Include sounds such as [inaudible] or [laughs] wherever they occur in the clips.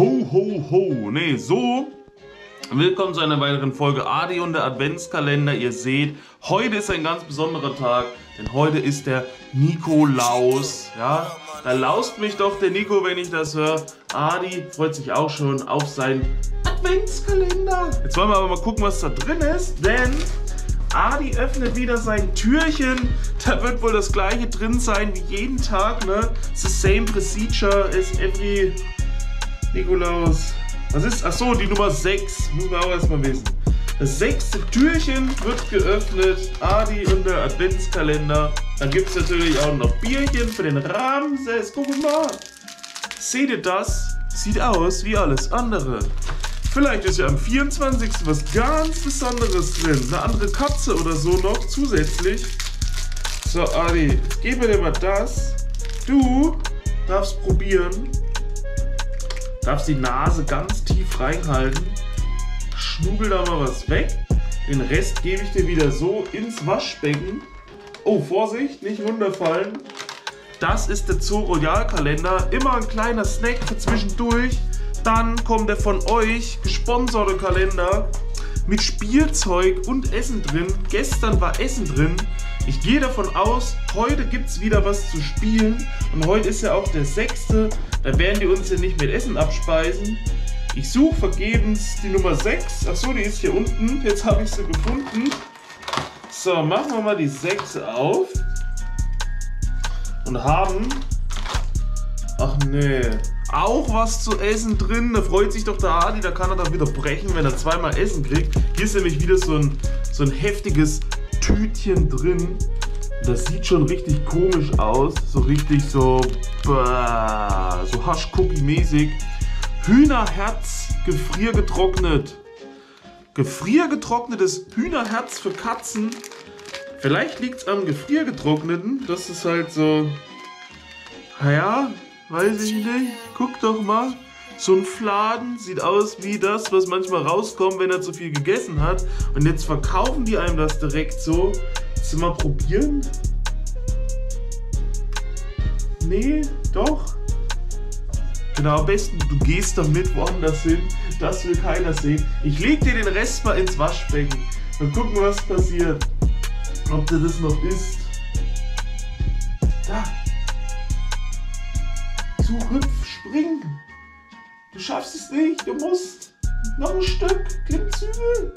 Ho, ho, ho. Nee, so. Willkommen zu einer weiteren Folge Adi und der Adventskalender. Ihr seht, heute ist ein ganz besonderer Tag, denn heute ist der Nikolaus. Ja, da laust mich doch der Nico, wenn ich das höre. Adi freut sich auch schon auf seinen Adventskalender. Jetzt wollen wir aber mal gucken, was da drin ist, denn Adi öffnet wieder sein Türchen. Da wird wohl das gleiche drin sein wie jeden Tag, ne? It's the same procedure as every Nikolaus. Was ist? Achso, die Nummer 6. Muss man auch erstmal wissen. Das sechste Türchen wird geöffnet. Adi und der Adventskalender. Dann gibt es natürlich auch noch Bierchen für den Ramses. Guck mal. Seht ihr das? Sieht aus wie alles andere. Vielleicht ist ja am 24. was ganz Besonderes drin. Eine andere Katze oder so noch zusätzlich. So, Adi, gib mir mal das. Du darfst probieren. Darfst die Nase ganz tief reinhalten. Schnubbel da mal was weg. Den Rest gebe ich dir wieder so ins Waschbecken. Oh, Vorsicht, nicht runterfallen. Das ist der Zoo Royal Kalender. Immer ein kleiner Snack für zwischendurch. Dann kommt der von euch gesponserte Kalender mit Spielzeug und Essen drin. Gestern war Essen drin. Ich gehe davon aus, heute gibt es wieder was zu spielen. Und heute ist ja auch der 6. Da werden die uns ja nicht mit Essen abspeisen. Ich suche vergebens die Nummer 6. Achso, die ist hier unten. Jetzt habe ich sie gefunden. So, machen wir mal die 6 auf. Und haben... Ach nee. Auch was zu essen drin. Da freut sich doch der Adi. Da kann er dann wieder brechen, wenn er zweimal Essen kriegt. Hier ist nämlich wieder so ein, so ein heftiges Tütchen drin. Das sieht schon richtig komisch aus. So richtig so, bah, so Hasch-Cookie-mäßig. Hühnerherz gefriergetrocknet. Gefriergetrocknetes Hühnerherz für Katzen. Vielleicht liegt es am Gefriergetrockneten. Das ist halt so. Naja, weiß ich nicht. Guck doch mal. So ein Fladen sieht aus wie das, was manchmal rauskommt, wenn er zu viel gegessen hat. Und jetzt verkaufen die einem das direkt so. Du mal probieren? Nee, doch. Genau, am besten du gehst damit woanders hin. Das will keiner sehen. Ich leg dir den Rest mal ins Waschbecken. Mal gucken, was passiert. Ob der das noch isst. Da. So, hüpf, spring. Du schaffst es nicht, du musst. Noch ein Stück, Klimmzüge.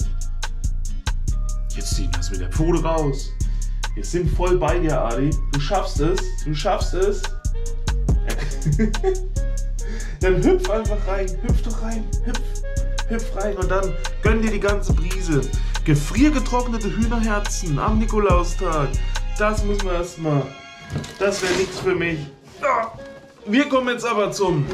Jetzt ziehen wir es mit der Pfote raus. Wir sind voll bei dir, Adi. Du schaffst es, du schaffst es. [laughs] dann hüpf einfach rein, hüpf doch rein, hüpf, hüpf rein und dann gönn dir die ganze Brise. Gefriergetrocknete Hühnerherzen am Nikolaustag. Das muss man erstmal. Das wäre nichts für mich. Wir kommen jetzt aber zum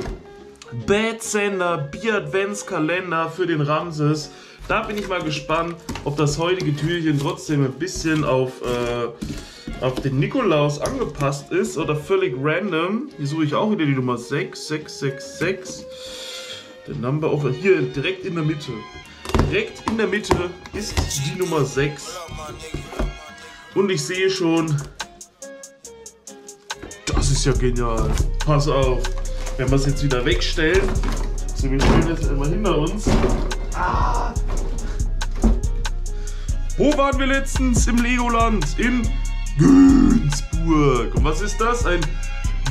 Bad Sender Bier Adventskalender für den Ramses. Da bin ich mal gespannt, ob das heutige Türchen trotzdem ein bisschen auf, äh, auf den Nikolaus angepasst ist oder völlig random. Hier suche ich auch wieder die Nummer 6666. Der Number of hier direkt in der Mitte. Direkt in der Mitte ist die Nummer 6. Und ich sehe schon, das ist ja genial. Pass auf, wenn wir es jetzt wieder wegstellen, so wir stellen das immer hinter uns. Ah. Wo waren wir letztens? Im Legoland. In Günzburg. Und was ist das? Ein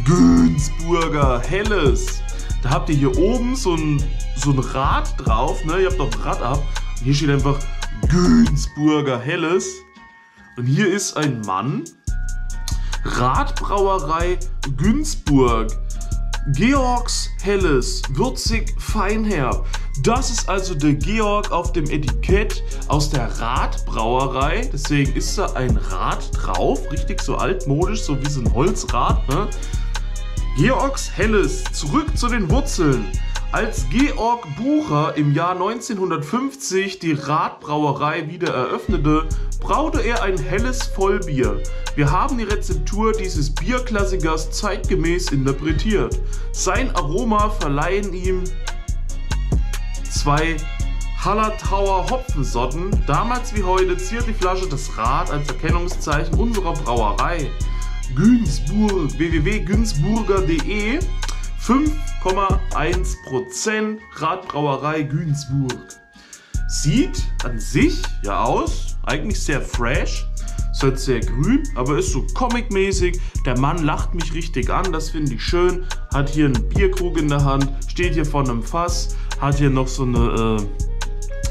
Günzburger Helles. Da habt ihr hier oben so ein, so ein Rad drauf. Ne? Ihr habt noch ein Rad ab. Und hier steht einfach Günzburger Helles. Und hier ist ein Mann. Radbrauerei Günzburg. Georgs Helles, würzig feinherb. Das ist also der Georg auf dem Etikett aus der Radbrauerei. Deswegen ist da ein Rad drauf, richtig so altmodisch, so wie so ein Holzrad. Ne? Georgs Helles, zurück zu den Wurzeln. Als Georg Bucher im Jahr 1950 die Radbrauerei wieder eröffnete, braute er ein helles Vollbier. Wir haben die Rezeptur dieses Bierklassikers zeitgemäß interpretiert. Sein Aroma verleihen ihm zwei Hallertauer Hopfensorten. Damals wie heute ziert die Flasche das Rad als Erkennungszeichen unserer Brauerei. Günzburg, www.günzburger.de 5,1% Radbrauerei Günzburg. Sieht an sich ja aus, eigentlich sehr fresh. Ist halt sehr grün, aber ist so comicmäßig. Der Mann lacht mich richtig an, das finde ich schön. Hat hier einen Bierkrug in der Hand, steht hier vor einem Fass, hat hier noch so eine,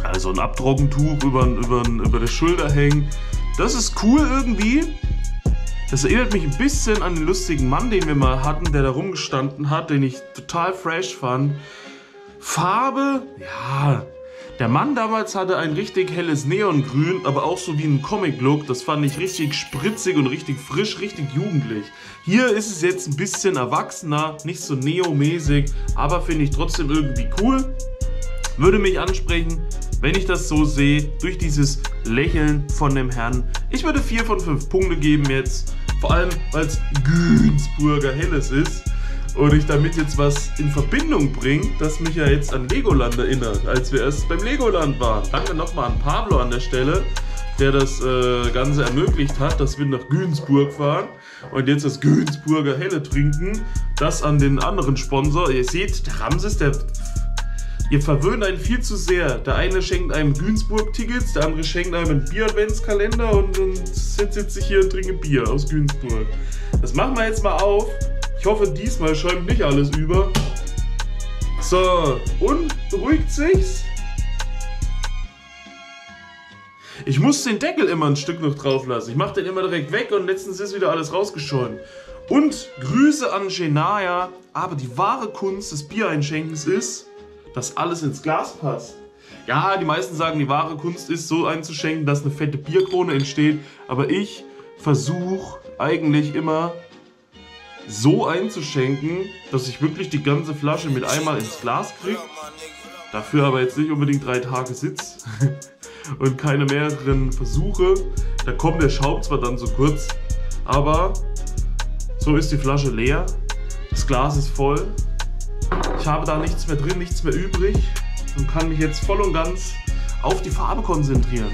äh, also ein Abtrockentuch über, über, über der Schulter hängen. Das ist cool irgendwie. Das erinnert mich ein bisschen an den lustigen Mann, den wir mal hatten, der da rumgestanden hat, den ich total fresh fand. Farbe, ja. Der Mann damals hatte ein richtig helles Neongrün, aber auch so wie ein Comic-Look. Das fand ich richtig spritzig und richtig frisch, richtig jugendlich. Hier ist es jetzt ein bisschen erwachsener, nicht so neomäßig, aber finde ich trotzdem irgendwie cool. Würde mich ansprechen, wenn ich das so sehe, durch dieses Lächeln von dem Herrn. Ich würde 4 von 5 Punkte geben jetzt. Vor allem, weil es Günzburger Helles ist und ich damit jetzt was in Verbindung bringe, das mich ja jetzt an Legoland erinnert, als wir erst beim Legoland waren. Danke nochmal an Pablo an der Stelle, der das äh, Ganze ermöglicht hat, dass wir nach Günzburg fahren und jetzt das Günzburger Helle trinken. Das an den anderen Sponsor. Ihr seht, der Ramses, der Ihr verwöhnt einen viel zu sehr. Der eine schenkt einem Günzburg-Tickets, der andere schenkt einem einen Bier-Adventskalender und dann sitze ich hier und trinke Bier aus Günzburg. Das machen wir jetzt mal auf. Ich hoffe, diesmal schäumt nicht alles über. So, und beruhigt sich's? Ich muss den Deckel immer ein Stück noch drauf lassen. Ich mache den immer direkt weg und letztens ist wieder alles rausgeschäumt. Und Grüße an Genaya, aber die wahre Kunst des Biereinschenkens ist, dass alles ins Glas passt. Ja, die meisten sagen, die wahre Kunst ist, so einzuschenken, dass eine fette Bierkrone entsteht. Aber ich versuche eigentlich immer so einzuschenken, dass ich wirklich die ganze Flasche mit einmal ins Glas kriege. Dafür aber jetzt nicht unbedingt drei Tage Sitz [laughs] und keine mehreren Versuche. Da kommt der Schaum zwar dann so kurz, aber so ist die Flasche leer. Das Glas ist voll ich habe da nichts mehr drin, nichts mehr übrig und kann mich jetzt voll und ganz auf die Farbe konzentrieren.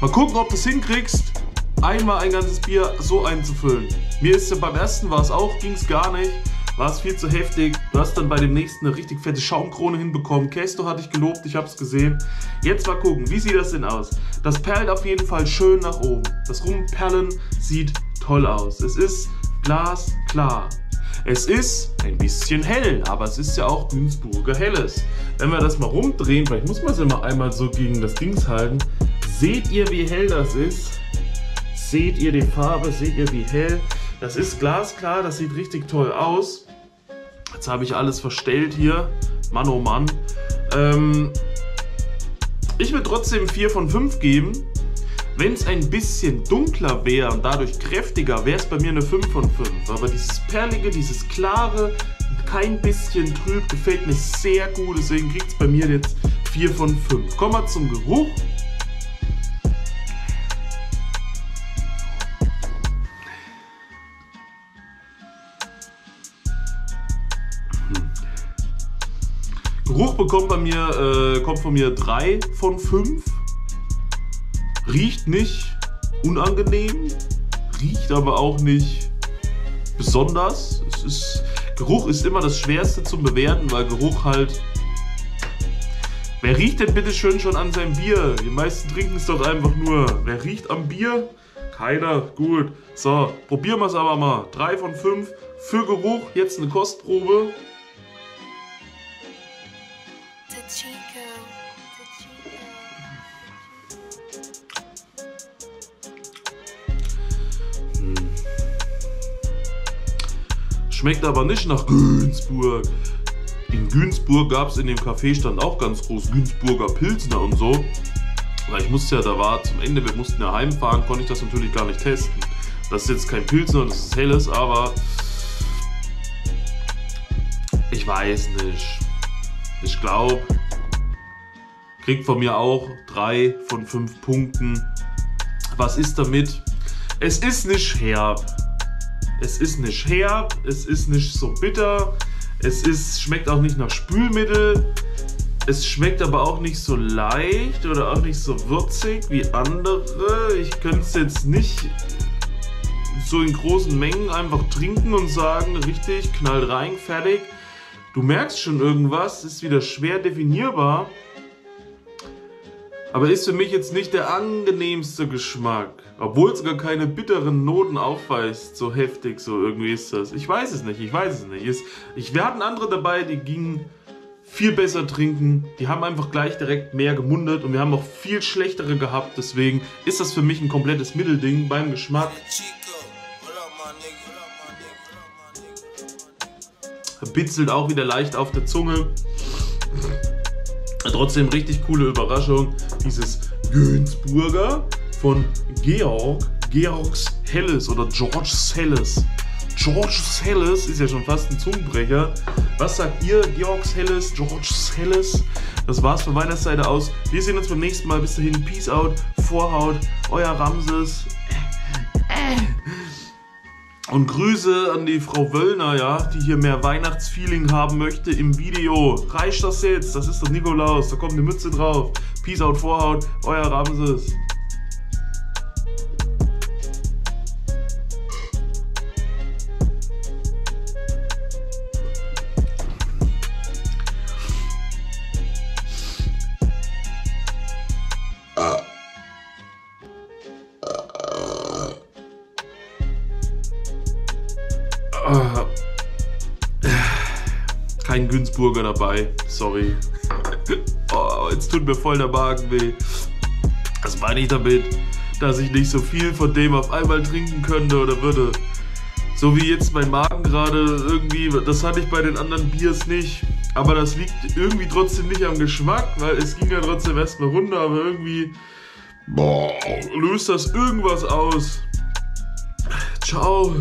Mal gucken, ob du es hinkriegst, einmal ein ganzes Bier so einzufüllen. Mir ist ja beim ersten war es auch, ging es gar nicht. War es viel zu heftig. Du hast dann bei dem nächsten eine richtig fette Schaumkrone hinbekommen. Kesto hatte ich gelobt, ich habe es gesehen. Jetzt mal gucken, wie sieht das denn aus? Das perlt auf jeden Fall schön nach oben. Das Rumperlen sieht toll aus. Es ist glasklar. Es ist ein bisschen hell, aber es ist ja auch Günzburger Helles. Wenn wir das mal rumdrehen, vielleicht muss man es immer einmal so gegen das Dings halten. Seht ihr, wie hell das ist? Seht ihr die Farbe? Seht ihr, wie hell? Das ist glasklar, das sieht richtig toll aus. Jetzt habe ich alles verstellt hier. Mann, oh Mann. Ähm, ich will trotzdem 4 von 5 geben, wenn es ein bisschen dunkler wäre und dadurch kräftiger, wäre es bei mir eine 5 von 5. Aber dieses perlige, dieses klare, kein bisschen trüb, gefällt mir sehr gut. Deswegen kriegt es bei mir jetzt 4 von 5. Kommen wir zum Geruch. Bekommt bei mir, äh, kommt von mir 3 von 5. Riecht nicht unangenehm, riecht aber auch nicht besonders. Es ist, Geruch ist immer das Schwerste zum Bewerten, weil Geruch halt. Wer riecht denn bitte schön schon an seinem Bier? Die meisten trinken es doch einfach nur. Wer riecht am Bier? Keiner. Gut. So, probieren wir es aber mal. 3 von 5 für Geruch. Jetzt eine Kostprobe. Schmeckt aber nicht nach Günzburg. In Günzburg gab es in dem Kaffeestand auch ganz groß Günzburger Pilsner und so. Weil ich musste ja, da war zum Ende, wir mussten ja heimfahren, konnte ich das natürlich gar nicht testen. Das ist jetzt kein Pilsner, das ist helles, aber ich weiß nicht. Ich glaube, kriegt von mir auch drei von fünf Punkten. Was ist damit? Es ist nicht herb. Es ist nicht herb, es ist nicht so bitter, es ist, schmeckt auch nicht nach Spülmittel. Es schmeckt aber auch nicht so leicht oder auch nicht so würzig wie andere. Ich könnte es jetzt nicht so in großen Mengen einfach trinken und sagen, richtig, knallt rein, fertig. Du merkst schon irgendwas, ist wieder schwer definierbar. Aber ist für mich jetzt nicht der angenehmste Geschmack. Obwohl es gar keine bitteren Noten aufweist. So heftig, so irgendwie ist das. Ich weiß es nicht, ich weiß es nicht. Ich, wir hatten andere dabei, die gingen viel besser trinken. Die haben einfach gleich direkt mehr gemundet und wir haben auch viel schlechtere gehabt. Deswegen ist das für mich ein komplettes Mittelding beim Geschmack. Bitzelt auch wieder leicht auf der Zunge. Trotzdem richtig coole Überraschung. Dieses Gönsburger von Georg, Georgs Helles oder George Helles. George Helles ist ja schon fast ein Zungenbrecher. Was sagt ihr, Georgs Helles, George Helles? Das war's von meiner Seite aus. Wir sehen uns beim nächsten Mal. Bis dahin, Peace out, Vorhaut, euer Ramses. Und Grüße an die Frau Wöllner, ja, die hier mehr Weihnachtsfeeling haben möchte im Video. Reicht das jetzt? Das ist doch Nikolaus, da kommt eine Mütze drauf. Peace out, Vorhaut, euer Ramses. Kein Günzburger dabei, sorry. [laughs] Oh, jetzt tut mir voll der Magen weh. Das meine ich damit, dass ich nicht so viel von dem auf einmal trinken könnte oder würde. So wie jetzt mein Magen gerade irgendwie, das hatte ich bei den anderen Biers nicht. Aber das liegt irgendwie trotzdem nicht am Geschmack, weil es ging ja trotzdem erstmal runter, aber irgendwie boah, löst das irgendwas aus. Ciao.